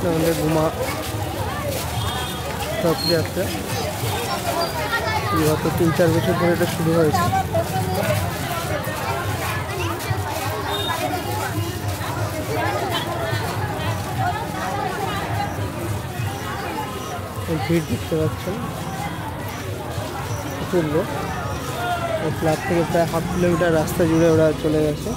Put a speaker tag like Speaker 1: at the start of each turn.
Speaker 1: তাহলে ঘুমা সবজি আছে গত তিন, চার বছর ধরে এটা শুরু হয়েছে। ভিড় দেখতে পাচ্ছেন। প্রচুর ফ্ল্যাট থেকে প্রায় হাফ কিলোমিটার রাস্তা জুড়ে ওরা চলে গেছে।